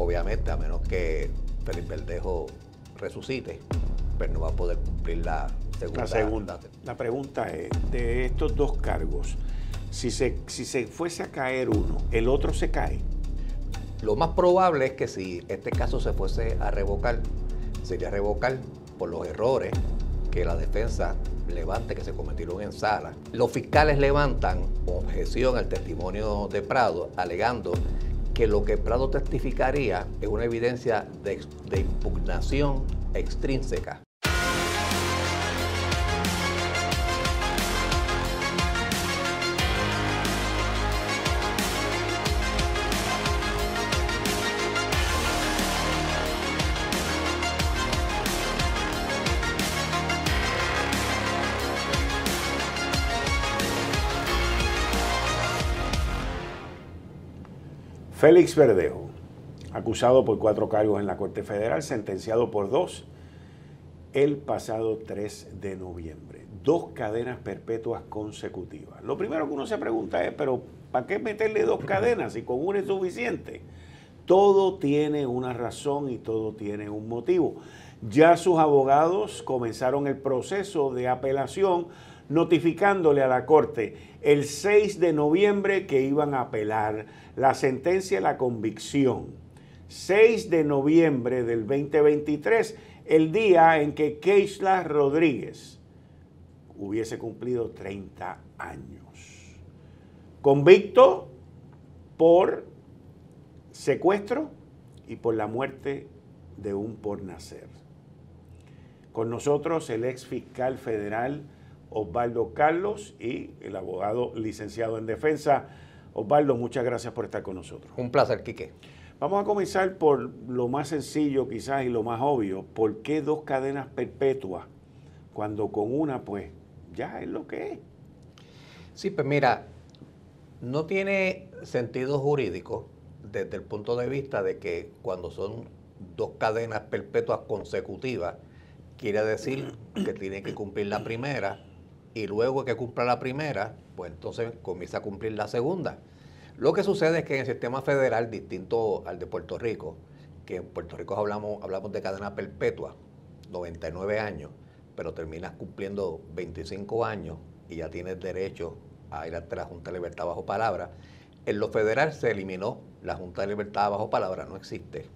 Obviamente, a menos que Felipe Verdejo resucite, pero no va a poder cumplir la segunda. La segunda. La pregunta es, de estos dos cargos, si se, si se fuese a caer uno, ¿el otro se cae? Lo más probable es que si este caso se fuese a revocar, sería revocar por los errores que la defensa levante que se cometieron en sala. Los fiscales levantan objeción al testimonio de Prado, alegando que lo que Prado testificaría es una evidencia de, de impugnación extrínseca. Félix Verdejo, acusado por cuatro cargos en la Corte Federal, sentenciado por dos el pasado 3 de noviembre. Dos cadenas perpetuas consecutivas. Lo primero que uno se pregunta es, pero ¿para qué meterle dos cadenas si con una es suficiente? Todo tiene una razón y todo tiene un motivo. Ya sus abogados comenzaron el proceso de apelación notificándole a la Corte el 6 de noviembre que iban a apelar la sentencia y la convicción. 6 de noviembre del 2023, el día en que Keisla Rodríguez hubiese cumplido 30 años. Convicto por secuestro y por la muerte de un por nacer. Con nosotros el ex fiscal federal Osvaldo Carlos y el abogado licenciado en defensa. Osvaldo, muchas gracias por estar con nosotros. Un placer, Quique. Vamos a comenzar por lo más sencillo quizás y lo más obvio. ¿Por qué dos cadenas perpetuas cuando con una pues ya es lo que es? Sí, pues mira, no tiene sentido jurídico desde el punto de vista de que cuando son dos cadenas perpetuas consecutivas, quiere decir que tiene que cumplir la primera y luego que cumpla la primera, pues entonces comienza a cumplir la segunda. Lo que sucede es que en el sistema federal, distinto al de Puerto Rico, que en Puerto Rico hablamos, hablamos de cadena perpetua, 99 años, pero terminas cumpliendo 25 años y ya tienes derecho a ir ante la Junta de Libertad bajo palabra. En lo federal se eliminó la Junta de Libertad bajo palabra, no existe.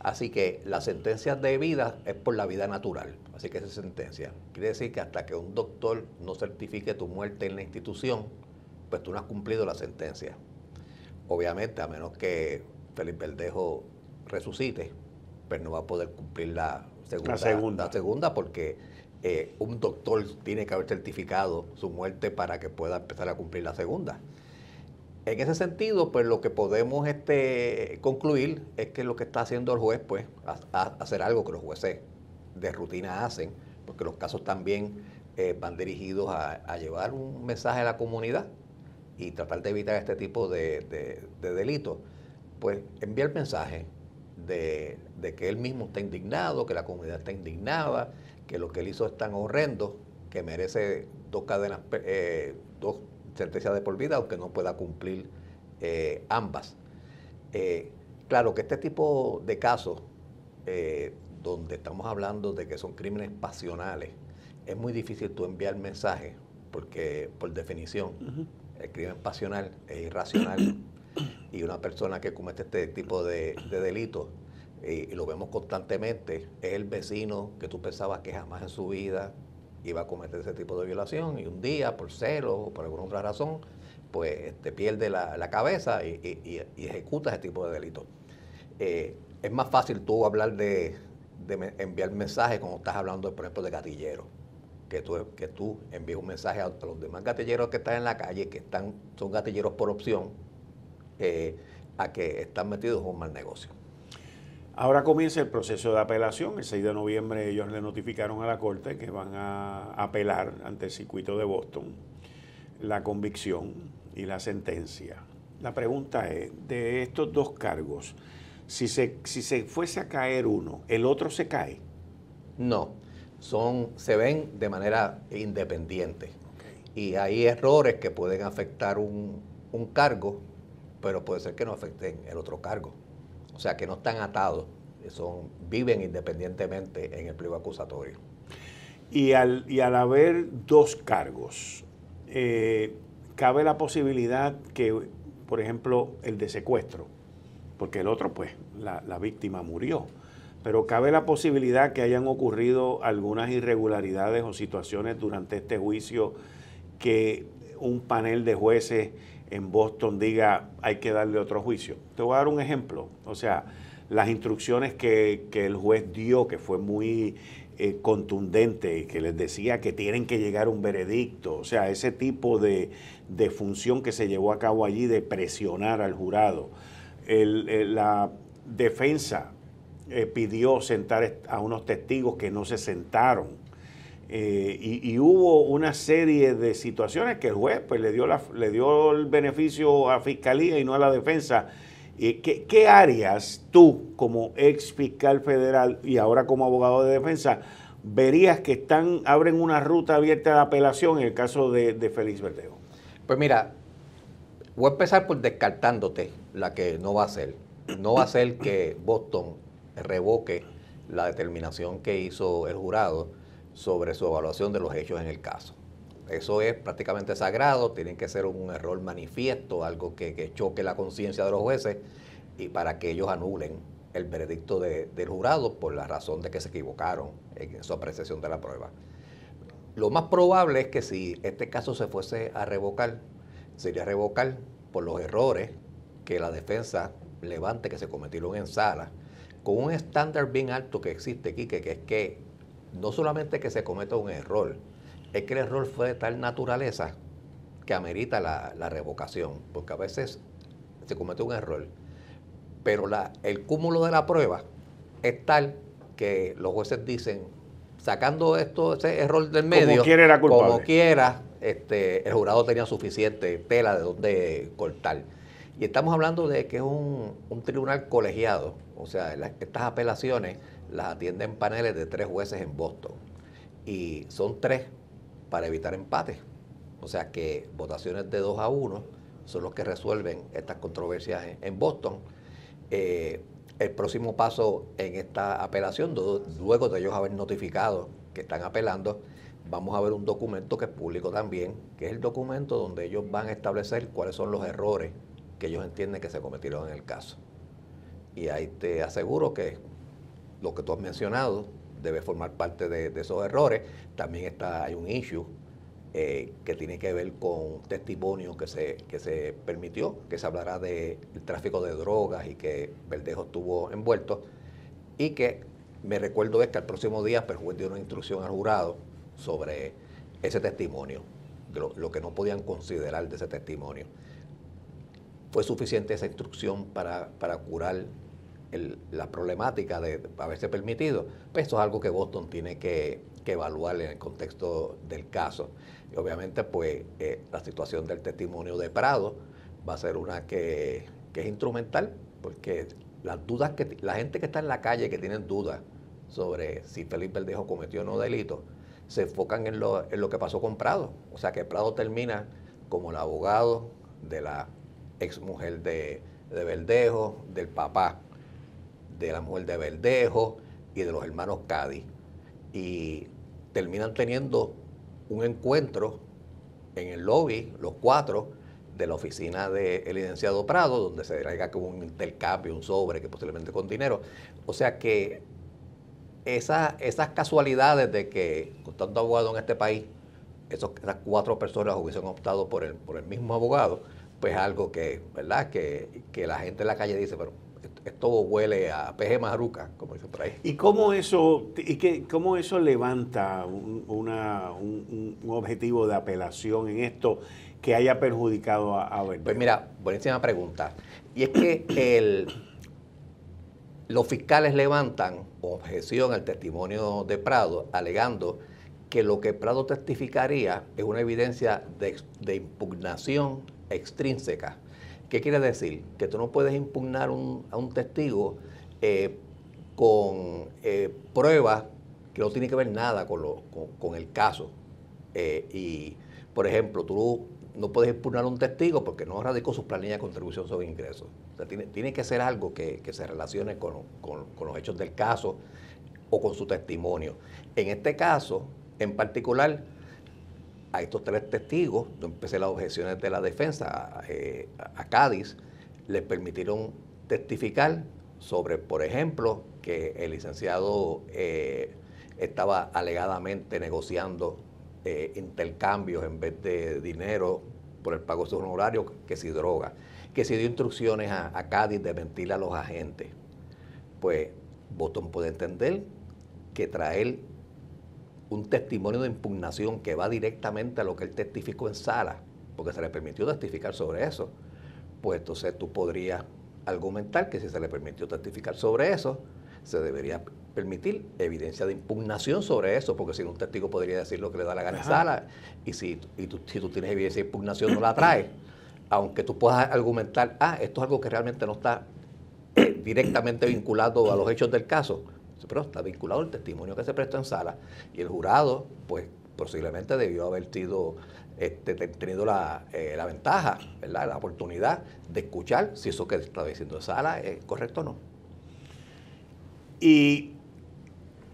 Así que la sentencia de vida es por la vida natural. Así que esa sentencia. Quiere decir que hasta que un doctor no certifique tu muerte en la institución, pues tú no has cumplido la sentencia. Obviamente, a menos que Felipe Verdejo resucite, pues no va a poder cumplir la segunda. La segunda. La segunda porque eh, un doctor tiene que haber certificado su muerte para que pueda empezar a cumplir la segunda. En ese sentido, pues lo que podemos este, concluir es que lo que está haciendo el juez, pues, hacer algo que los jueces de rutina hacen, porque los casos también eh, van dirigidos a, llevar un mensaje a la comunidad y tratar de evitar este tipo de, delitos, pues enviar el mensaje de, que él mismo está indignado, que la comunidad está indignada, que lo que él hizo es tan horrendo que merece dos cadenas, eh, dos sentencias de por vida, aunque no pueda cumplir eh, ambas. claro que este tipo de casos donde estamos hablando de que son crímenes pasionales, es muy difícil tú enviar mensaje porque por definición el crimen pasional es irracional y una persona que comete este tipo de, delitos y, lo vemos constantemente es el vecino que tú pensabas que jamás en su vida iba a cometer ese tipo de violación y un día por celo o por alguna otra razón pues te este, pierde la, cabeza y, ejecuta ese tipo de delitos. Eh, es más fácil tú hablar de, de enviar mensajes cuando estás hablando, por ejemplo, de gatilleros. Que tú, que tú envíes un mensaje a los demás gatilleros que están en la calle, que están, son gatilleros por opción, eh, a que están metidos en un mal negocio. Ahora comienza el proceso de apelación. El 6 de noviembre ellos le notificaron a la Corte que van a apelar ante el circuito de Boston la convicción y la sentencia. La pregunta es, de estos dos cargos, si se, si se fuese a caer uno, ¿el otro se cae? No, son, se ven de manera independiente. Y hay errores que pueden afectar un, cargo, pero puede ser que no afecten el otro cargo. O sea que no están atados, son, viven independientemente en el pliego acusatorio. Y al, y al haber dos cargos, eh, cabe la posibilidad que, por ejemplo, el de secuestro, porque el otro, pues, la, la víctima murió, pero cabe la posibilidad que hayan ocurrido algunas irregularidades o situaciones durante este juicio que un panel de jueces en Boston diga hay que darle otro juicio. Te voy a dar un ejemplo. O sea, las instrucciones que, el juez dio, que fue muy eh, contundente que les decía que tienen que llegar a un veredicto, o sea, ese tipo de, función que se llevó a cabo allí de presionar al jurado. la defensa eh, pidió sentar a unos testigos que no se sentaron. Eh, y, hubo una serie de situaciones que el juez pues, le, dio le dio el beneficio a fiscalía y no a la defensa. ¿Qué, ¿Qué, áreas tú, como ex fiscal federal y ahora como abogado de defensa, verías que están abren una ruta abierta de apelación en el caso de, de Félix Verdejo? Pues mira, voy a empezar por descartándote la que no va a ser. No va a ser que Boston revoque la determinación que hizo el jurado sobre su evaluación de los hechos en el caso. Eso es prácticamente sagrado, tiene que ser un error manifiesto, algo que, choque la conciencia de los jueces y para que ellos anulen el veredicto del jurado por la razón de que se equivocaron en su apreciación de la prueba. Lo más probable es que si este caso se fuese a revocar, sería revocar por los errores que la defensa levante que se cometieron en sala, con un estándar bien alto que existe aquí, que, que es que no solamente que se cometa un error, es que el error fue de tal naturaleza que amerita la, revocación, porque a veces se comete un error, pero la, el cúmulo de la prueba es tal que los jueces dicen, sacando esto, ese error del medio, como quiera, era como quiera este, el jurado tenía suficiente tela de donde cortar. Y estamos hablando de que es un, un tribunal colegiado, o sea, estas apelaciones las atienden paneles de tres jueces en Boston. Y son tres para evitar empates. O sea que votaciones de 2 a 1 son los que resuelven estas controversias en Boston. Eh, el próximo paso en esta apelación, luego de ellos haber notificado que están apelando, vamos a ver un documento que es público también, que es el documento donde ellos van a establecer cuáles son los errores que ellos entienden que se cometieron en el caso. Y ahí te aseguro que lo que tú has mencionado debe formar parte de, esos errores. También está, hay un issue eh, que tiene que ver con testimonio que se, que se permitió, que se hablará del tráfico de drogas y que Verdejo estuvo envuelto. Y que me recuerdo es que al próximo día pues, el juez dio una instrucción al jurado sobre ese testimonio, lo, que no podían considerar de ese testimonio. Fue suficiente esa instrucción para, para curar la problemática de haberse permitido, pues eso es algo que Boston tiene que, evaluar en el contexto del caso. Y obviamente, pues eh, la situación del testimonio de Prado va a ser una que, es instrumental, porque las dudas que la gente que está en la calle que tienen dudas sobre si Felipe Verdejo cometió o no delito, se enfocan en lo, en lo que pasó con Prado. O sea que Prado termina como el abogado de la ex mujer de, de Verdejo, del papá de la mujer de Verdejo y de los hermanos Cádiz. Y terminan teniendo un encuentro en el lobby, los cuatro, de la oficina del licenciado Prado, donde se traiga como un intercambio, un sobre, que posiblemente con dinero. O sea que esas casualidades de que, con tanto abogado en este país, esos, esas cuatro personas hubiesen optado por el, por el mismo abogado, pues algo que, ¿verdad? Que, que la gente en la calle dice, pero esto huele a peje maruca, como dice por ahí. ¿Y cómo eso, y que, cómo eso levanta un, una, un, objetivo de apelación en esto que haya perjudicado a, a Pues mira, buenísima pregunta. Y es que el, los fiscales levantan objeción al testimonio de Prado, alegando que lo que Prado testificaría es una evidencia de, de impugnación extrínseca ¿Qué quiere decir? Que tú no puedes impugnar a un testigo eh, con eh, pruebas que no tienen que ver nada con, el caso. Eh, y, por ejemplo, tú no puedes impugnar a un testigo porque no radicó sus planillas de contribución sobre ingresos. O sea, tiene, tiene que ser algo que, se relacione con, los hechos del caso o con su testimonio. En este caso, en particular, a estos tres testigos, yo empecé las objeciones de la defensa a Cádiz, les permitieron testificar sobre, por ejemplo, que el licenciado eh, estaba alegadamente negociando eh, intercambios en vez de dinero por el pago de su honorario que si droga, que si dio instrucciones a, Cádiz de mentir a los agentes. Pues Botón puede entender que traer un testimonio de impugnación que va directamente a lo que él testificó en sala, porque se le permitió testificar sobre eso, pues entonces tú podrías argumentar que si se le permitió testificar sobre eso, se debería permitir evidencia de impugnación sobre eso, porque si no un testigo podría decir lo que le da la gana en sala, y si, y tú, si tú tienes evidencia de impugnación no la traes, aunque tú puedas argumentar, ah, esto es algo que realmente no está directamente vinculado a los hechos del caso, pero está vinculado al testimonio que se prestó en sala, y el jurado, pues posiblemente debió haber sido este, tenido la, eh, la, ventaja, ¿verdad? la oportunidad de escuchar si eso que está diciendo en sala es correcto o no. Y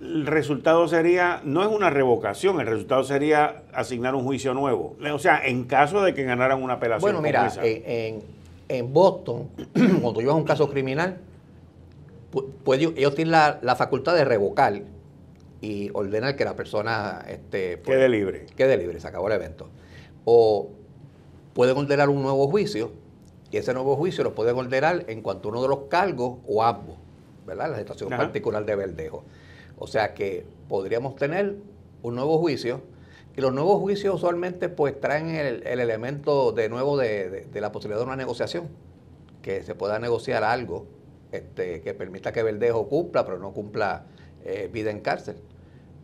el resultado sería, no es una revocación, el resultado sería asignar un juicio nuevo. O sea, en caso de que ganaran una apelación. Bueno, mira, en, en, Boston, cuando llevas un caso criminal, ellos tienen la, facultad de revocar y ordenar que la persona este, pues, quede libre. Quede libre, se acabó el evento. O pueden ordenar un nuevo juicio y ese nuevo juicio lo pueden ordenar en cuanto a uno de los cargos o ambos, ¿verdad? La situación particular de Verdejo. O sea que podríamos tener un nuevo juicio y los nuevos juicios usualmente pues traen el, elemento de nuevo de, la posibilidad de una negociación, que se pueda negociar algo este, que permita que Verdejo cumpla, pero no cumpla eh, vida en cárcel.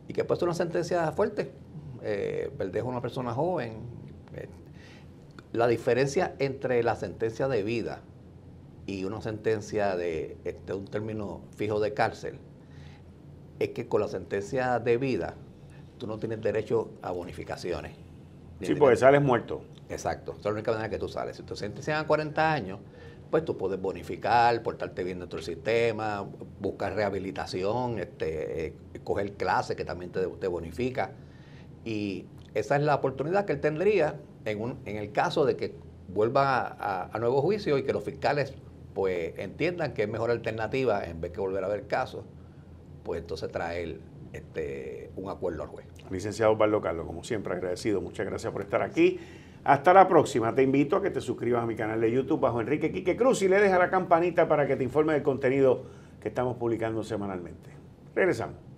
Y que pueda ser una sentencia fuerte. Eh, Verdejo es una persona joven. Eh, la diferencia entre la sentencia de vida y una sentencia de este, un término fijo de cárcel es que con la sentencia de vida tú no tienes derecho a bonificaciones. Sí, porque sales muerto. Exacto, esa es la única manera que tú sales. Si te sentencian a 40 años, pues tú puedes bonificar, portarte bien dentro del sistema, buscar rehabilitación, este, eh, coger clases que también te, te, bonifica. Y esa es la oportunidad que él tendría en, un, en el caso de que vuelva a, nuevo juicio y que los fiscales pues entiendan que es mejor alternativa en vez que volver a ver casos pues entonces traer este, un acuerdo al juez. Licenciado Osvaldo Carlos, como siempre, agradecido. Muchas gracias por estar aquí. Hasta la próxima. Te invito a que te suscribas a mi canal de YouTube bajo Enrique Quique Cruz y le dejes la campanita para que te informe del contenido que estamos publicando semanalmente. Regresamos.